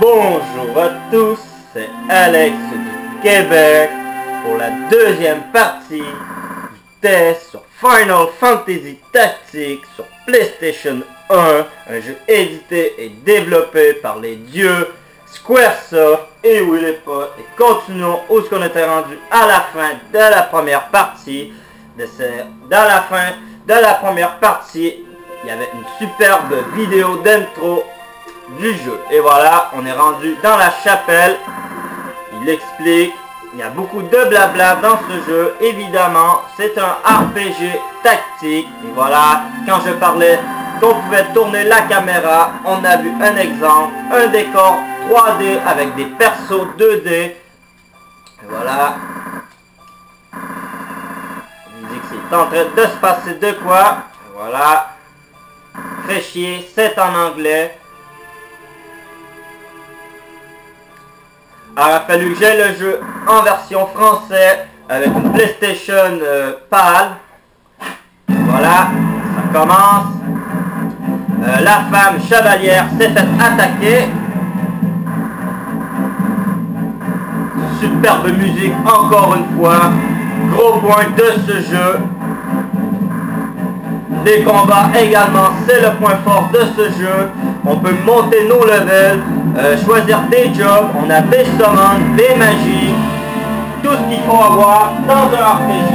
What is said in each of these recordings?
Bonjour à tous, c'est Alex du Québec pour la deuxième partie du test sur Final Fantasy Tactics sur PlayStation 1, un jeu édité et développé par les dieux Squaresoft et où Et continuons où ce qu'on était rendu à la fin de la première partie. De dans la fin de la première partie, il y avait une superbe vidéo d'intro du jeu. Et voilà, on est rendu dans la chapelle. Il explique, il y a beaucoup de blabla dans ce jeu. Évidemment, c'est un RPG tactique. Et voilà, quand je parlais qu'on pouvait tourner la caméra, on a vu un exemple, un décor 3D avec des persos 2D. Et voilà. Il dit que c'est en train de se passer de quoi. voilà. Fait chier, c'est en anglais. Alors, il a fallu que j'ai le jeu en version français avec une PlayStation euh, pâle. Voilà, ça commence. Euh, la femme chevalière s'est faite attaquer. Superbe musique encore une fois. Gros point de ce jeu. Des combats également, c'est le point fort de ce jeu. On peut monter nos levels, euh, choisir des jobs, on a des summons, des magies, tout ce qu'il faut avoir dans un RPG.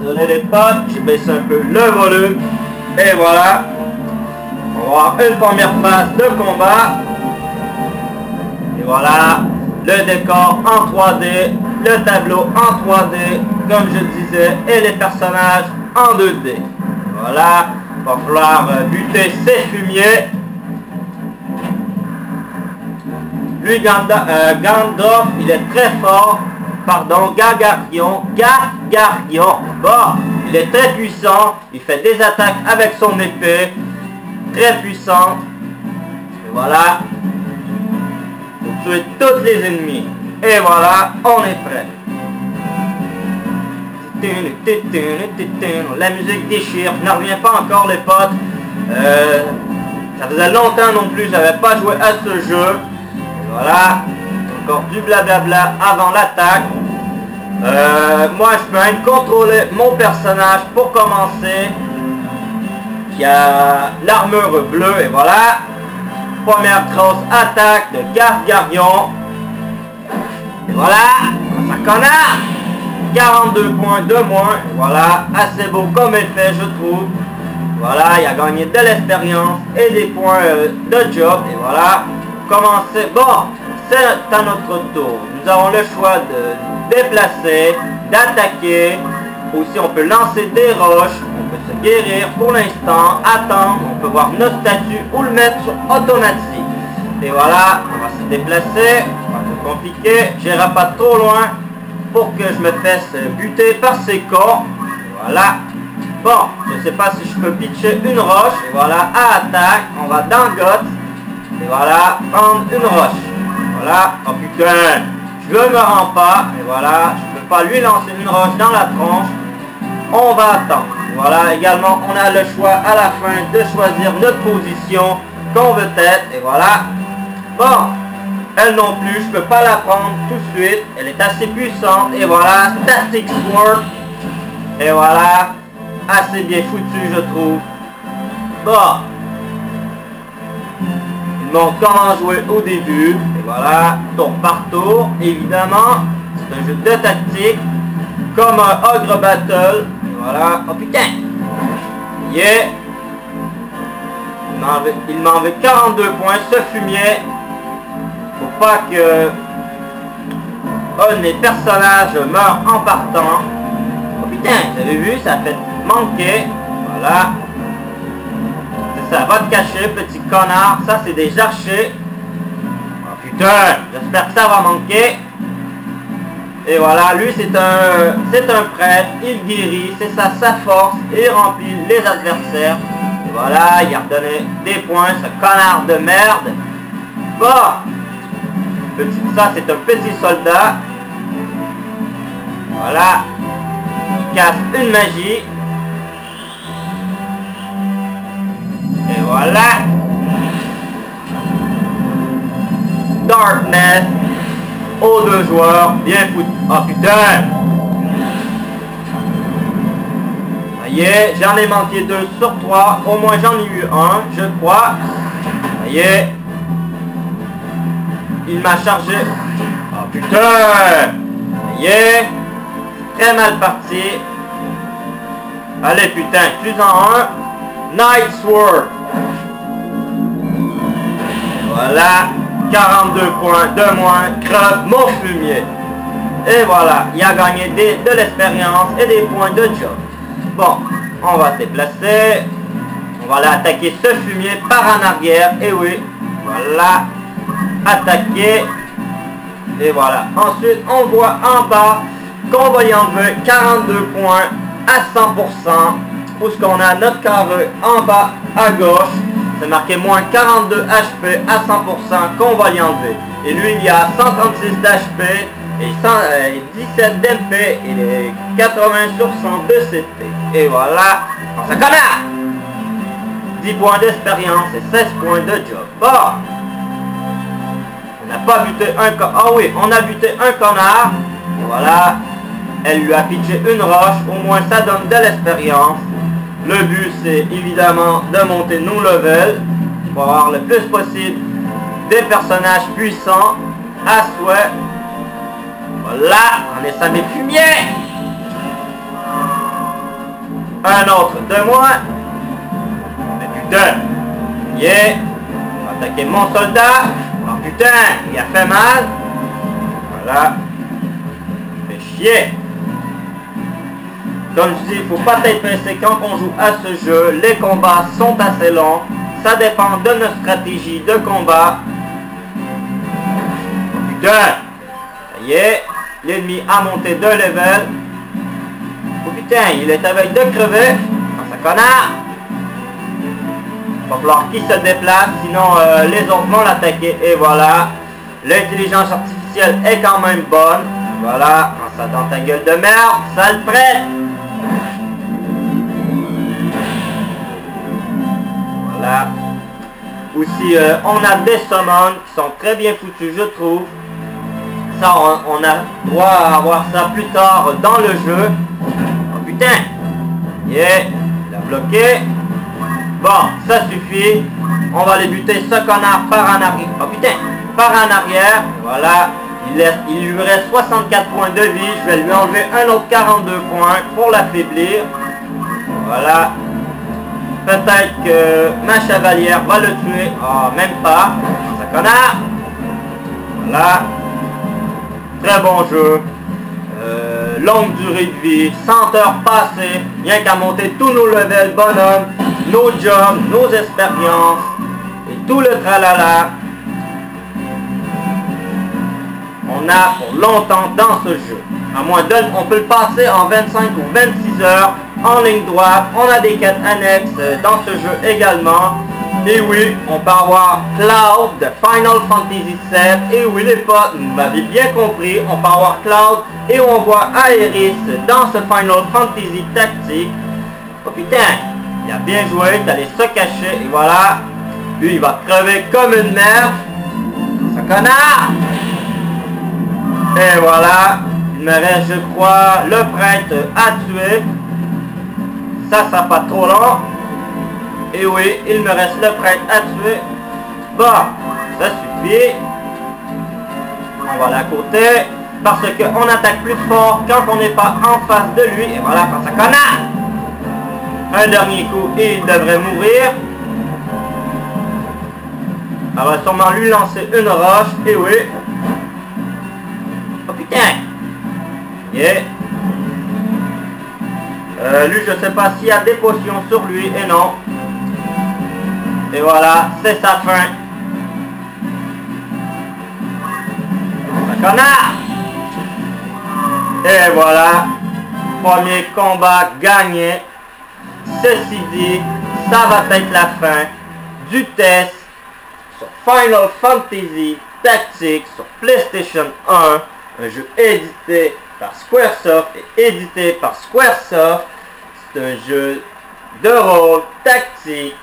Désolé les potes, j'ai baissé un peu le volume. Et voilà. On va avoir une première phase de combat. Et voilà. Le décor en 3D, le tableau en 3D, comme je disais, et les personnages en 2D. Voilà. Il va falloir euh, buter ces fumiers. Lui, euh, Gandalf, il est très fort. Pardon, Gargarion. Gargarion. Bon, il est très puissant. Il fait des attaques avec son épée. Très puissant. Et voilà. Vous tuez tous les ennemis. Et voilà, on est prêt. La musique déchire. Je n'en reviens pas encore les potes. Euh, ça faisait longtemps non plus, j'avais pas joué à ce jeu. Voilà. Encore du blablabla avant l'attaque. Euh, moi, je peux même contrôler mon personnage pour commencer. Qui a l'armure bleue, et voilà. Première grosse attaque de Gargarion. Et voilà. Ça connard 42 points de moins. Voilà. Assez beau comme effet, je trouve. Voilà, il a gagné de l'expérience et des points euh, de job. Et voilà commencer. Bon, c'est à notre tour. Nous avons le choix de déplacer, d'attaquer. Aussi, on peut lancer des roches. On peut se guérir pour l'instant, attendre. On peut voir notre statut ou le mettre sur automatique. Et voilà, on va se déplacer. Pas trop compliqué. J'irai pas trop loin pour que je me fasse buter par ces corps. Voilà. Bon, je sais pas si je peux pitcher une roche. Voilà, à attaque. On va dans Goth. Et voilà, prendre une roche. Voilà. Oh putain, je me rends pas. Et voilà, je peux pas lui lancer une roche dans la tronche. On va attendre. Voilà, également, on a le choix à la fin de choisir notre position qu'on veut être. Et voilà. Bon, elle non plus, je peux pas la prendre tout de suite. Elle est assez puissante. Et voilà, Static Sword. Et voilà, assez bien foutu, je trouve. Bon comment jouer au début. Et voilà, tour par tour, évidemment. C'est un jeu de tactique, comme un Ogre Battle. Et voilà, oh putain Yeah Il m'a enlevé 42 points, ce fumier. Faut pas que un des personnages meurt en partant. Oh putain, vous avez vu, ça fait manquer. Voilà va te cacher, petit connard. Ça, c'est des archers. Oh putain, j'espère que ça va manquer. Et voilà, lui, c'est un, c'est un prêtre. Il guérit, c'est ça sa force. Il remplit les adversaires. Et voilà, il a redonné des points, ce connard de merde. Bon. Petit, ça, c'est un petit soldat. Voilà. Il casse une magie. Voilà. Darkness. Aux deux joueurs. Bien foutu. Oh putain. Ça y j'en ai manqué deux sur trois. Au moins j'en ai eu un, je crois. Ça y. Il m'a chargé. Oh putain. Ça y est. Très mal parti. Allez putain, plus en un. Nice work. Voilà. 42 points de moins. Creve mon fumier. Et voilà, il a gagné des, de l'expérience et des points de job. Bon, on va se déplacer. On va aller attaquer ce fumier par en arrière. Et oui, voilà. Attaquer. Et voilà. Ensuite, on voit en bas qu'on va y enlever 42 points à 100%. Où ce qu'on a notre carré en bas à gauche. C'est marqué moins 42 HP à 100% qu'on va y enlever. Et lui, il y a 136 d'HP et 17 d'MP et les 80 sur 100 de CP. Et voilà, on se connard 10 points d'expérience et 16 points de job. Bon On n'a pas buté un connard. Ah oui, on a buté un connard. Et voilà, elle lui a pitché une roche. Au moins, ça donne de l'expérience. Le but, c'est évidemment de monter nos levels pour avoir le plus possible des personnages puissants à souhait. Voilà, on est samé fumier. Un autre de moins. Mais putain, yeah. On va attaquer mon soldat. Oh putain, il a fait mal. Voilà. Fait chier. Comme je dis, il faut pas être pressé quand on joue à ce jeu. Les combats sont assez longs. Ça dépend de notre stratégie de combat. Putain Ça y est, l'ennemi a monté de level. Oh putain, il est avec deux crevets. Oh, ça connard Il va falloir qu'il se déplace, sinon euh, les autres vont l'attaquer. Et voilà, l'intelligence artificielle est quand même bonne. Voilà, ça dans ta gueule de merde, ça le prête Aussi, euh, on a des summons qui sont très bien foutus, je trouve. Ça, on, a droit à avoir ça plus tard dans le jeu. Oh putain Yeah Il a bloqué. Bon, ça suffit. On va les buter ce connard par en arrière. Oh putain Par en arrière. Voilà. Il, il lui reste 64 points de vie. Je vais lui enlever un autre 42 points pour l'affaiblir. Voilà. Peut-être que ma chevalière va le tuer. Ah, même pas. Ça connard. Voilà. Très bon jeu. Euh, longue durée de vie. 100 heures passées. Rien qu'à monter tous nos levels bonhomme. Nos jobs, nos expériences. Et tout le tralala. On a pour longtemps dans ce jeu. À moins d'un, on peut le passer en 25 ou 26 heures en ligne droite. On a des quêtes annexes dans ce jeu également. Et oui, on peut avoir Cloud de Final Fantasy VII. Et oui les potes, vous m'avez bien compris, on peut avoir Cloud et on voit Aeris dans ce Final Fantasy tactique. Oh putain, il a bien joué, il allé se cacher et voilà. Lui il va crever comme une merde. Ce connard Et voilà, il me reste je crois le prêtre à tuer. Ça, ça pas trop long. Et oui, il me reste le prêtre à tuer. Bon, ça suffit. On va à côté. Parce qu'on attaque plus fort quand on n'est pas en face de lui. Et voilà, quand ça connard. Un dernier coup et il devrait mourir. On va sûrement lui lancer une roche. Et oui. Oh putain. Yeah. Euh, lui, je sais pas s'il y a des potions sur lui, et non. Et voilà, c'est sa fin. connard Et voilà, premier combat gagné. Ceci dit, ça va être la fin du test sur Final Fantasy Tactics sur PlayStation 1, un jeu édité par Squaresoft et édité par Squaresoft un jeu de rôle tactique.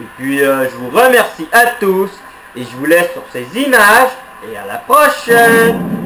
Et puis euh, je vous remercie à tous et je vous laisse sur ces images et à la prochaine